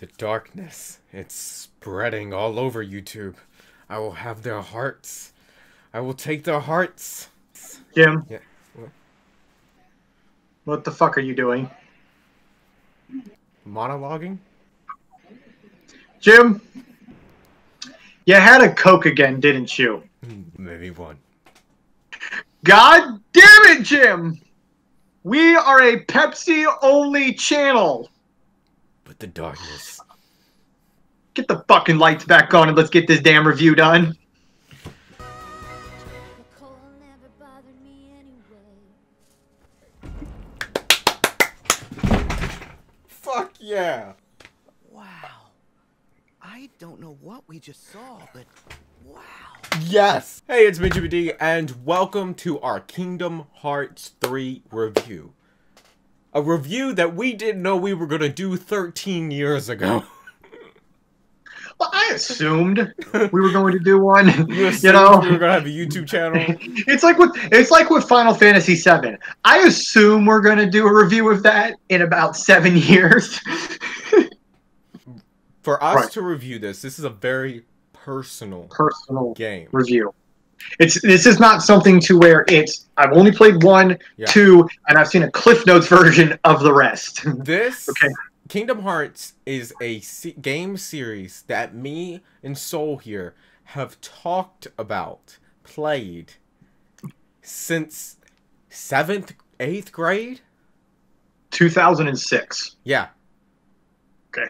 The darkness, it's spreading all over YouTube. I will have their hearts. I will take their hearts. Jim. Yeah. What? What the fuck are you doing? Monologuing? Jim. You had a Coke again, didn't you? Hmm, Maybe one. God damn it, Jim! We are a Pepsi only channel. But the darkness. Get the fucking lights back on and let's get this damn review done. The cold never bothered me anyway. Fuck yeah! Wow. I don't know what we just saw, but wow. Yes! Hey, it's BGBD, and welcome to our Kingdom Hearts 3 review. A review that we didn't know we were gonna do 13 years ago. Well, I assumed we were going to do one. You you know, we were gonna have a YouTube channel. it's like with it's like with Final Fantasy VII. I assume we're going to do a review of that in about seven years. For us Right. to review this, this is a very personal Personal game. review. It's this is not something to where it's I've only played one, Yeah. two, and I've seen a Cliff Notes version of the rest. This Okay. Kingdom Hearts is a game series that me and Soul here have talked about, played since seventh, eighth grade. 2006. Yeah, Okay.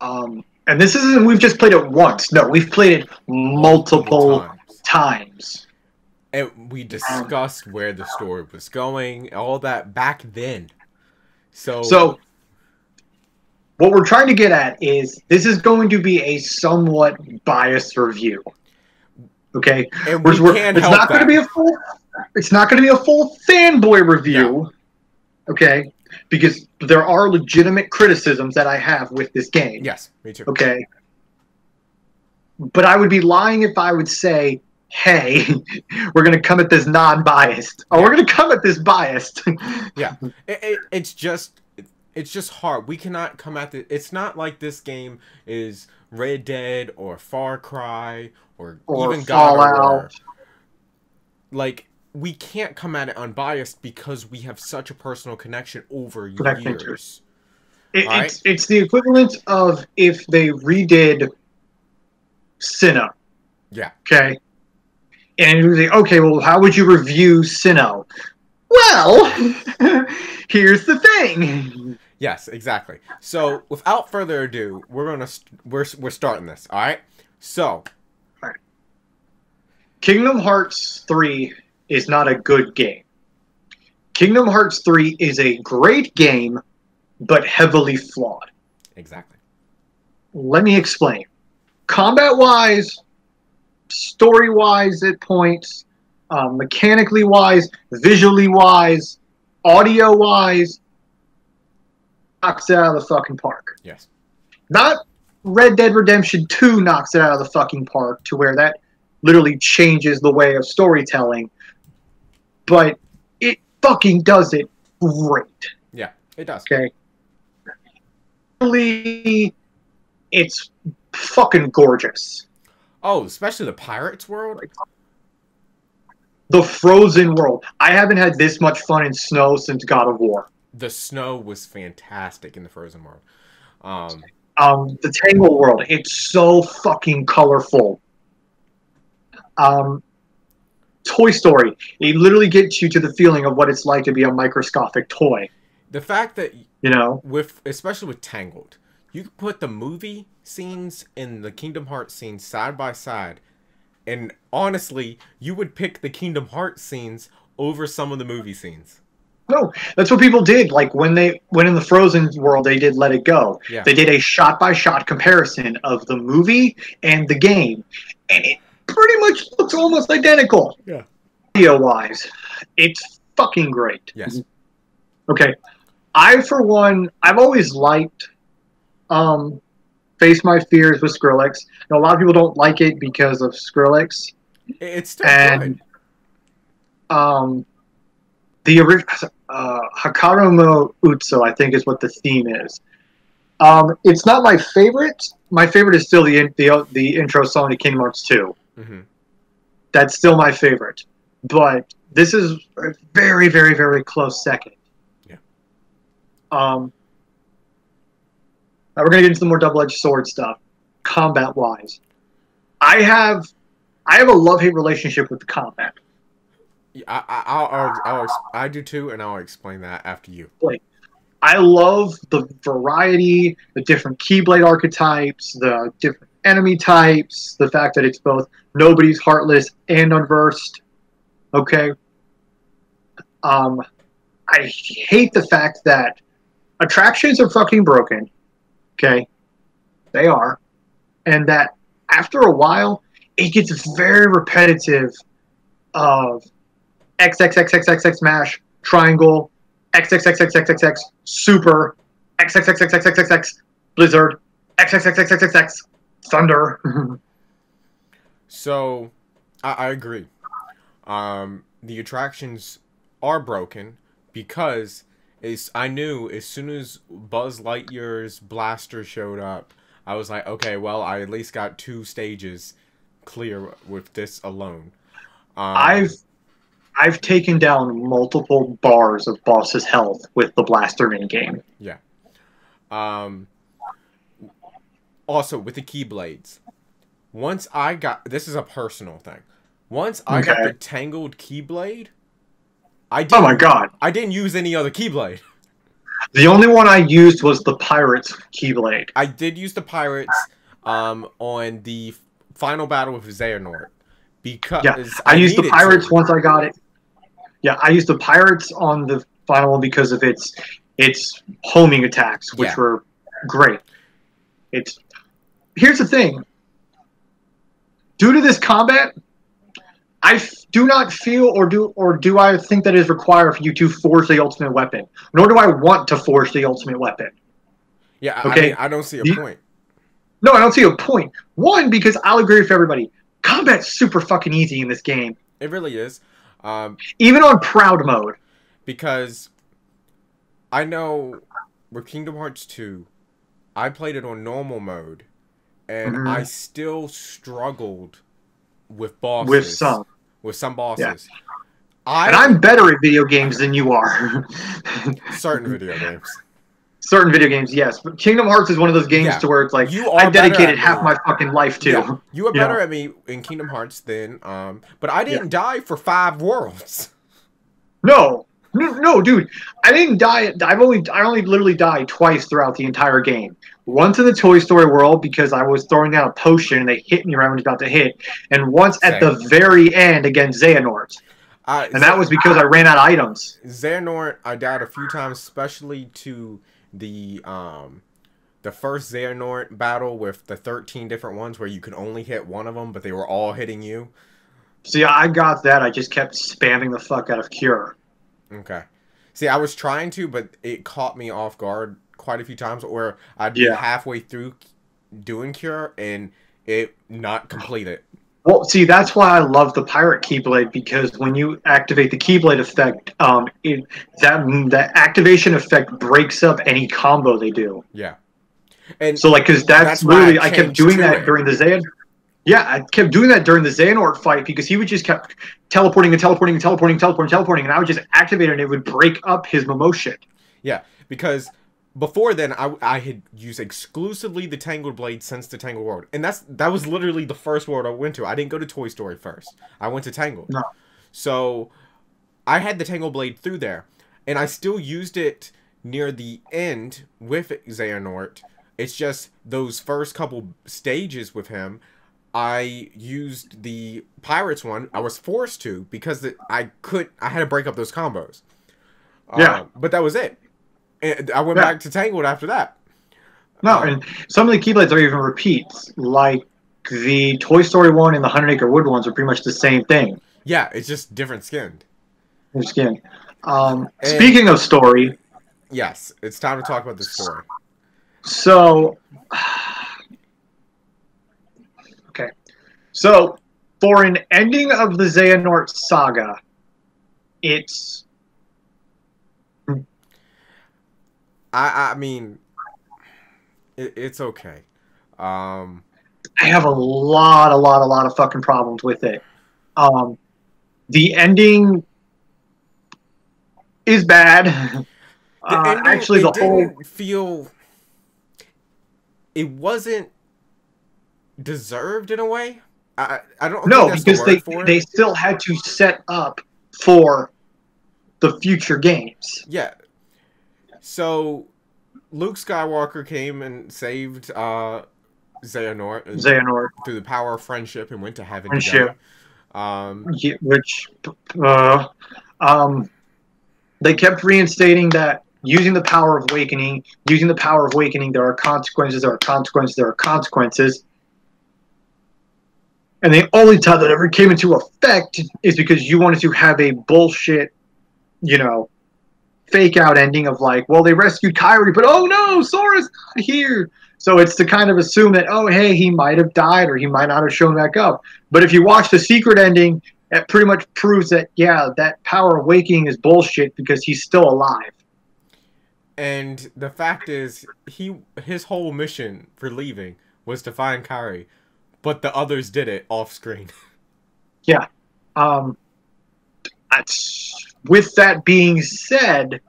Um, and this isn't we've just played it once. No, we've played it multiple times. Times. And we um, discussed where the story was going, all that back then. So, So, what we're trying to get at is this is going to be a somewhat biased review. Okay, and We're- we we're- can't it's help not going to be a full. It's not going to be a full fanboy review. Okay, because there are legitimate criticisms that I have with this game. yes, me too. Okay. But I would be lying if I would say, hey, we're going to come at this non biased. Or oh, we're going to come at this biased. Yeah, it, it, it's just it's just hard. We cannot come at the. It's not like this game is Red Dead or Far Cry or, Or even God of War. Fallout. Like we can't come at it unbiased because we have such a personal connection over Connection years. It, it's, it's the equivalent of if they redid Sinnoh. Yeah. Okay. And you say, okay, well, how would you review Sinnoh? Well, here's the thing. Yes, exactly. So without further ado, we're gonna st- we're we're starting this. All right. So Kingdom Hearts 3 is not a good game. Kingdom Hearts 3 is a great game, but heavily flawed. exactly. Let me explain. Combat wise, story wise at points, um, mechanically wise, visually wise, audio wise, knocks it out of the fucking park. Yes. Not Red Dead Redemption 2 knocks it out of the fucking park to where that literally changes the way of storytelling, but it fucking does it great. Yeah, it does. Okay. Really, it's fucking gorgeous. Oh, especially the pirates world. The frozen world. I haven't had this much fun in snow since God of War. The snow was fantastic in the frozen world. Um, Um, the Tangle world. It's so fucking colorful. Um, Toy Story. It literally gets you to the feeling of what it's like to be a microscopic toy. the fact that You know. with especially with Tangled, you could put the movie scenes and the Kingdom Hearts scenes side by side, and honestly, you would pick the Kingdom Hearts scenes over some of the movie scenes. No, that's what people did. Like when they when in the Frozen world they did Let It Go. Yeah. They did a shot by shot comparison of the movie and the game, and it pretty much looks almost identical. Yeah. Video wise, it's fucking great. Yes. Okay, I for one, I've always liked um, Face My Fears with Skrillex. Now, a lot of people don't like it because of Skrillex It's still and good. um, the original uh, Hakaru no Utsu, I think, is what the theme is. Um, it's not my favorite. My favorite is still the the the intro song to Kingdom Hearts 2. hmm That's still my favorite. But this is a very, very, very close second. Yeah. Um. Now we're gonna get into the more double-edged sword stuff, combat-wise. I have, I have a love-hate relationship with the combat. Yeah, I, I, I'll, I'll, I'll, I do too, and I'll explain that after you. I love the variety, the different Keyblade archetypes, the different enemy types, the fact that it's both nobody's heartless and unversed. Okay. Um, I hate the fact that attractions are fucking broken. Okay. They are. And that after a while, it gets very repetitive of XXXXXX smash, triangle, XXXXXXX, Super, XXXXXXX, Blizzard, XXXXXX, Thunder. So, I, I agree. Um, the attractions are broken because is I knew as soon as Buzz Lightyear's blaster showed up, I was like, okay, well, I at least got two stages clear with this alone. Um, I've I've taken down multiple bars of boss's health with the blaster in game. Yeah. Um, also, with the Keyblades, once I got this is a personal thing. Once I got the Tangled Keyblade, I Oh didn't, my god. I didn't use any other Keyblade. The only one I used was the Pirates Keyblade. I did use the Pirates um, on the final battle with Xehanort because Yeah, I, used the Pirates to. once I got it. Yeah, I used the Pirates on the final one because of its its homing attacks, which Yeah. were great. It's here's the thing. Due to this combat, I f- do not feel or do or do I think that it is required for you to forge the ultimate weapon. Nor do I want to forge the ultimate weapon. Yeah, I- I, Okay. mean, I don't see a You- point. No, I don't see a point. One, because I'll agree with everybody. Combat's super fucking easy in this game, It really is. Um, even on proud mode. because I know with Kingdom Hearts 2, I played it on normal mode, and Mhm. I still struggled with bosses. With some. With some bosses. I And I'm better at video games than you are. certain video games. Certain video games, yes, but Kingdom Hearts is one of those games Yeah. to where it's like You are I dedicated half me. my fucking life to. Yeah, you were Yeah. better at me in Kingdom Hearts than um, but I didn't die for five worlds. No, no, no, dude, I didn't die. I've only I only literally died twice throughout the entire game. Once in the Toy Story world because I was throwing down a potion and they hit me right when I was about to hit, and once at the very end against Xehanort, I, and that was because I ran out of items. Xehanort, I died a few times, especially to the um the first Xehanort battle with the 13 different ones where you could only hit one of them, but they were all hitting you. See, I got that. I just kept spamming the fuck out of Cure. Okay. See, I was trying to, but it caught me off guard quite a few times, where I'd be Yeah. halfway through doing cure and it not complete it. Well, see, that's why I love the Pirate Keyblade because when you activate the Keyblade effect, um, it, that that activation effect breaks up any combo they do. Yeah. And So, like, because that's, That's why I I, kept doing that it. during the Xehan. Yeah, I kept doing that during the Xehanort fight because he would just kept teleporting and teleporting and teleporting and teleporting and teleporting, and I would just activate it and it would break up his Momoshit. Yeah, because before then I, I had used exclusively the Tangled Blade since the Tangled World, and that's that was literally the first world I went to. I didn't go to Toy Story first. I went to Tangled. No. So I had the Tangled Blade through there, and I still used it near the end with Xehanort. It's just those first couple stages with him. I used the Pirates one. I was forced to because the, I could. I had to break up those combos. Yeah. Uh, but that was it. And I went Yeah. back to Tangled after that. No, Um, and some of the Keyblades are even repeats, like the Toy Story one and the Hundred Acre Wood ones are pretty much the same thing. Yeah, it's just different skinned. Your skin. Um, And- speaking of story, Yes, it's time to talk about the story. so okay, so for an ending of the Xehanort saga, it's I I mean, It, it's okay. Um, I have a lot, a lot, a lot of fucking problems with it. Um, the ending is bad. the Uh, ending, actually, the whole feel. It wasn't deserved in a way. I I don't no, think that's the because they word for it. they still had to set up for the future games. Yeah. So Luke Skywalker came and saved uh Xehanort Xehanort, through the power of friendship and went to heaven Friendship. together. Um ye- which uh, um, they kept reinstating that using the power of awakening, using the power of awakening, there are consequences, there are consequences, there are consequences. And the only time that ever came into effect is because you wanted to have a bullshit, you know, fake out ending of like, well, they rescued Kairi, but oh no, Sora's not here. So it's to kind of assume that, oh, hey, he might have died or he might not have shown back up. But if you watch the secret ending, it pretty much proves that, yeah, that power of waking is bullshit because he's still alive. and the fact is he his whole mission for leaving was to find Kairi, but the others did it off screen. Yeah. Um, with that being said,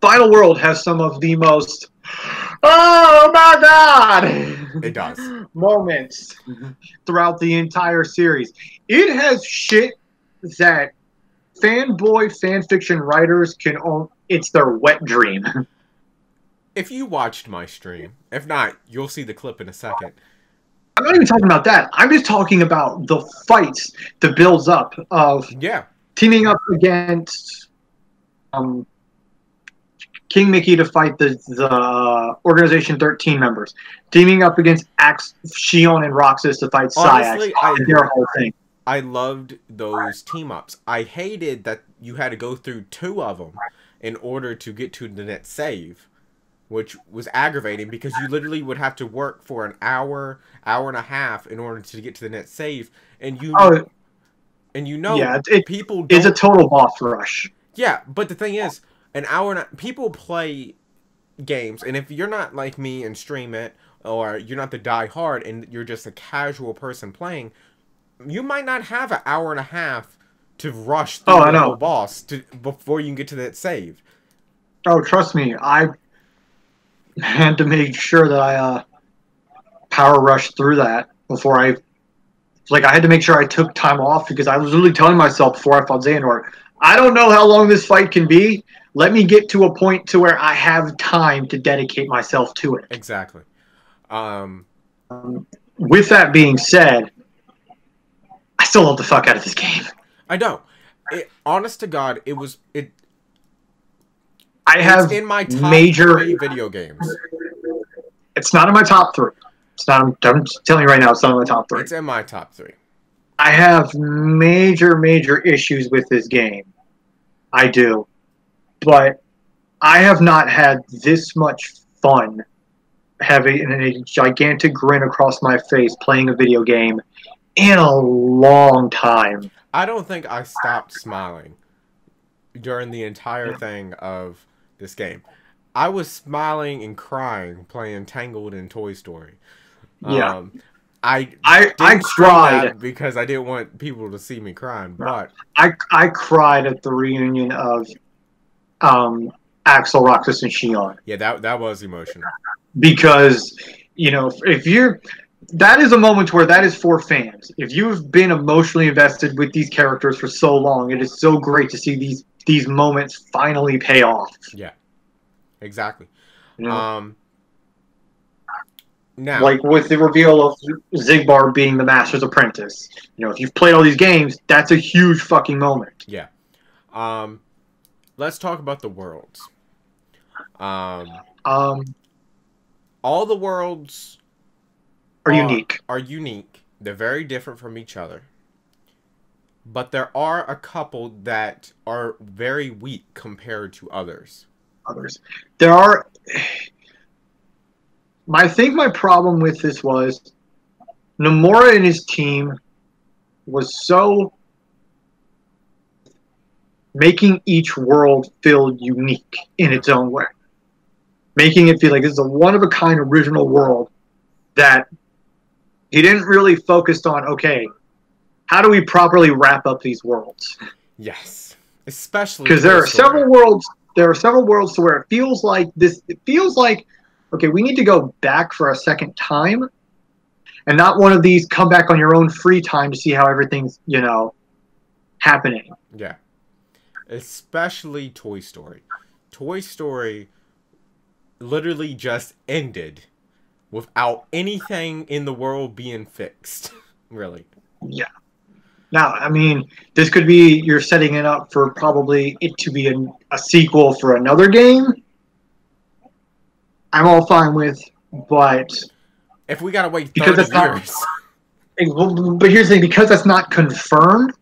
Final World has some of the most, oh my god, It does. moments throughout the entire series. It has shit that fanboy fanfiction writers can own. It's their wet dream. If you watched my stream, if not, you'll see the clip in a second. I'm not even talking about that. I'm just talking about the fights, the builds up of Yeah. teaming up against um, King Mickey to fight the the Organization 13 members, teaming up against Axel, Xion, and Roxas to fight Honestly, Saïx. I- and their whole thing. I loved those team ups. I hated that you had to go through two of them in order to get to the net save, which was aggravating because you literally would have to work for an hour, hour and a half in order to get to the net save, and you Oh, and you know yeah, it, people it's a total boss rush. yeah. But the thing is, an hour and a, people play games, and if you're not like me and stream it, or you're not the die hard and you're just a casual person playing, you might not have an hour and a half to rush oh, through Oh, the boss to before you can get to that save. Oh, trust me, I had to make sure that I uh, power rushed through that before I. Like I had to make sure I took time off because I was literally telling myself before I fought Xehanort, I don't know how long this fight can be. Let me get to a point to where I have time to dedicate myself to it. Exactly. Um, With that being said, I still love the fuck out of this game. I don't. It, honest to God, it was it. I have it's in my major- three video games. it's not in my top three. It's not. I'm telling you right now, it's not in my top three. It's in my top three. I have major, major issues with this game. I do. But I have not had this much fun having a gigantic grin across my face playing a video game in a long time. I don't think I stopped smiling during the entire thing of this game. I was smiling and crying playing Tangled in Toy Story. Yeah. Um, I I, I cried. because I didn't want people to see me crying. But I, I cried at the reunion of um, Axel, Roxas, and Xion. yeah, that that was emotional. because you know if you're that is a moment where that is for fans if you've been emotionally invested with these characters for so long it is so great to see these these moments finally pay off Yeah, Exactly. you know? Um. Now, like with the reveal of Xigbar being the master's apprentice you know if you've played all these games that's a huge fucking moment yeah. Um, let's talk about the worlds. Um, um all the worlds are Uh, unique are unique. They're very different from each other. But there are a couple that are very weak compared to others. others. There are. I think my problem with this was Nomura and his team was so making each world feel unique in its own way. making it feel like this is a one of a kind original world that he didn't really focus on. Okay, how do we properly wrap up these worlds? Yes, especially Because there are Story. several worlds. There are several worlds to where it feels like this. It feels like okay, we need to go back for a second time, and not one of these come back on your own free time to see how everything's you know happening. Yeah. Especially Toy Story. Toy Story literally just ended without anything in the world being fixed. really. Yeah. Now, I mean, this could be you're setting it up for probably it to be a, a sequel for another game. I'm all fine with, but If we gotta wait Because 30 it's not- years. but here's the thing: because that's not confirmed,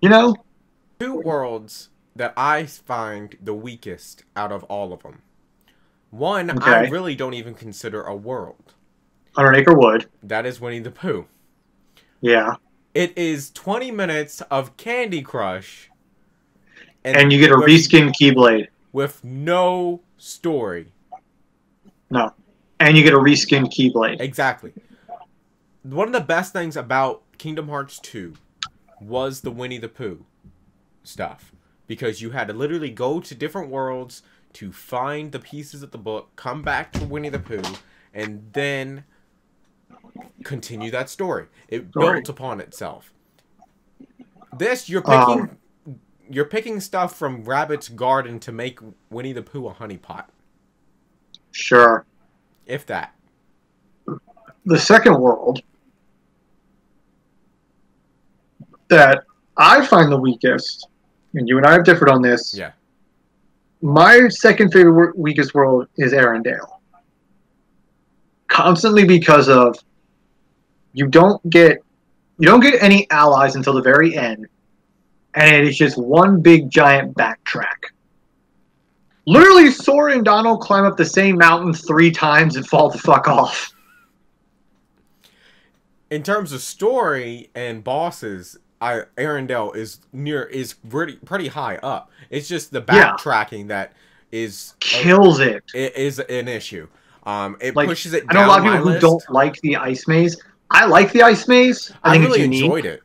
you know, Two worlds that I find the weakest out of all of them. One, I really don't even consider a world. Hundred Acre Wood, That is Winnie the Pooh. yeah, It is 20 minutes of Candy Crush. and you get a with- reskin Keyblade. with no story. No, and you get a reskin Keyblade. Exactly. One of the best things about Kingdom Hearts 2 was the Winnie the Pooh stuff. Because you had to literally go to different worlds to find the pieces of the book, come back to Winnie the Pooh, and then continue that story. It Story. built upon itself. This you're Um, picking you're picking stuff from Rabbit's garden to make Winnie the Pooh a honeypot. Sure. If that. The second world that I find the weakest, and you and I have differed on this. Yeah. My second favorite weakest world is Arendelle. Constantly because of you don't get you don't get any allies until the very end, and it is just one big giant backtrack. Literally, Sora and Donald climb up the same mountain three times and fall the fuck off. in terms of story and bosses, I Arendelle is near is pretty pretty high up. It's just the Yeah. backtracking that is Kills it. It is an issue. Um, it Like, pushes it I know a lot of people who don't like the ice maze. I like the ice maze. I, I, think really it's unique. enjoyed it.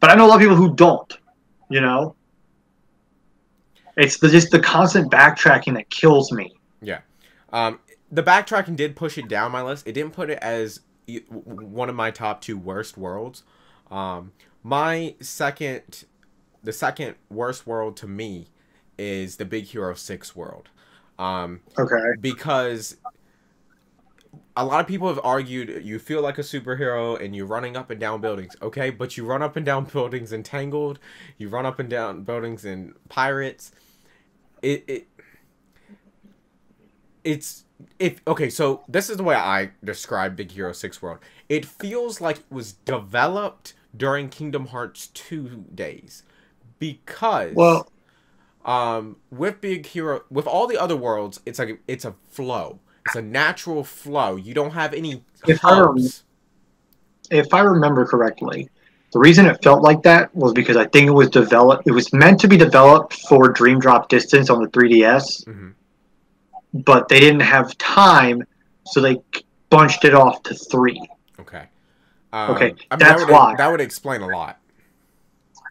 But I know a lot of people who don't. You know, it's the, just the constant backtracking that kills me. Um, the backtracking did push it down my list. It didn't put it as one of my top two worst worlds. Um, my second, the second worst world to me is the Big Hero Six world. Um, Okay. because a lot of people have argued you feel like a superhero and you're running up and down buildings okay? But you run up and down buildings in tangled you run up and down buildings in pirates. It, it it's if okay so this is the way i describe big hero 6 world. It feels like it was developed during kingdom hearts 2 days because Well, um with big hero with all the other worlds it's like it's a flow it's a natural flow you don't have any If I if I remember correctly, the reason it felt like that was because I think it was developed. It was meant to be developed for Dream Drop Distance on the 3DS, Mhm. but they didn't have time, so they bunched it off to three. okay um, Okay, I mean, that that's would, why. that would explain a lot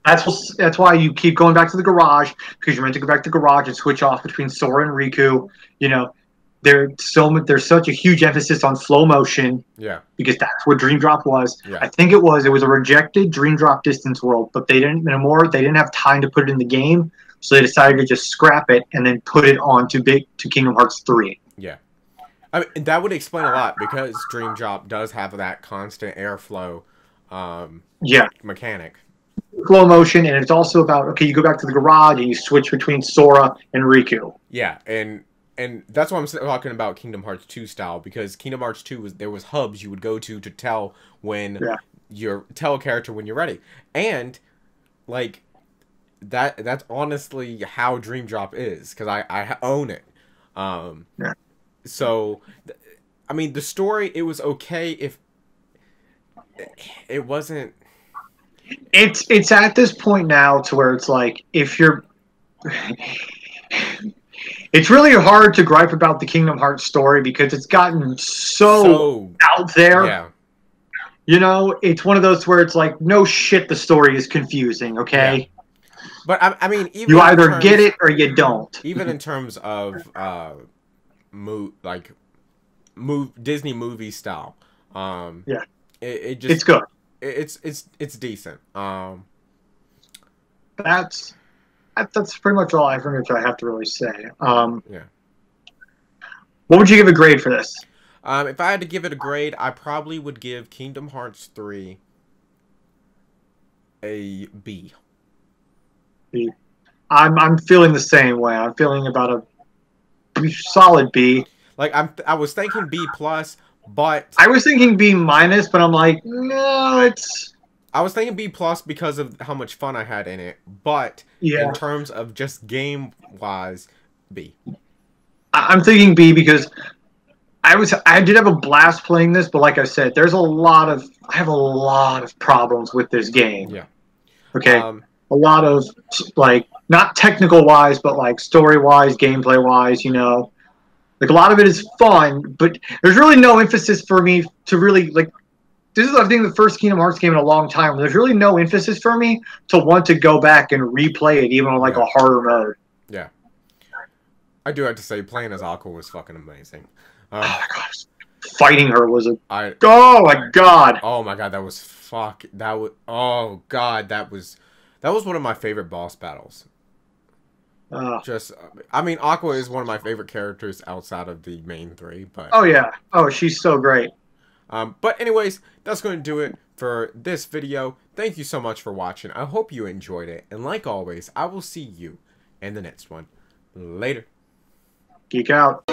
That's what, that's why you keep going back to the garage because you're meant to go back to the garage and switch off between Sora and Riku. You know, there so there's such a huge emphasis on flow motion yeah because that's what Dream Drop was. Yeah. I think it was it was a rejected Dream Drop distance world, but they didn't anymore. They didn't have time to put it in the game, so they decided to just scrap it and then put it on to big to Kingdom Hearts three. I mean, that would explain a lot because dream drop does have that constant airflow um Yeah, mechanic Slow motion, and it's also about okay, you go back to the garage and you switch between Sora and Riku. Yeah, and and that's why I'm talking about Kingdom Hearts 2 style because Kingdom Hearts 2 was there was hubs you would go to to tell when Yeah. you're tell a character when you're ready. And like that that's honestly how Dream Drop is cuz I I own it. Um Yeah. so I mean the story it was okay if it wasn't it's it's at this point now to where it's like if you're it's really hard to gripe about the Kingdom Hearts story because it's gotten so, So out there. yeah, You know, it's one of those where it's like, no shit, the story is confusing. Okay, but I, I mean, even you either terms- get it or you don't. even in terms of uh, mo- like move Disney movie style. Um, Yeah. it, it just It's good. it- it's it's it's decent. Um, That's that, that's pretty much all I I have to really say. Um, Yeah. What would you give a grade for this? um, if I had to give it a grade, I probably would give Kingdom Hearts three a B. I'm I'm feeling the same way. I'm feeling about a solid B. Like I'm, I was thinking B plus, but I was thinking B minus, but I'm like, no, it's I was thinking B plus because of how much fun I had in it. But yeah. in terms of just game wise, B. I'm thinking B because I was I did have a blast playing this, but like I said, there's a lot of I have a lot of problems with this game. Yeah. Okay. Um, a lot of like not technical wise, but like story wise, gameplay wise, you know. Like a lot of it is fun, but there's really no emphasis for me to really like this is I think the first Kingdom Hearts game in a long time. There's really no emphasis for me to want to go back and replay it even on like Yeah. a harder mode. Yeah, I do have to say, playing as Aqua was fucking amazing. Oh Um, my gosh. Fighting her was a I oh my god. oh my god, that was fuck. That was oh god, that was that was one of my favorite boss battles. Uh, Just, I mean, Aqua is one of my favorite characters outside of the main three. But oh yeah. Oh, she's so great. Um, but anyways, that's going to do it for this video. Thank you so much for watching. I hope you enjoyed it. And like always, I will see you in the next one. Later. Geek out.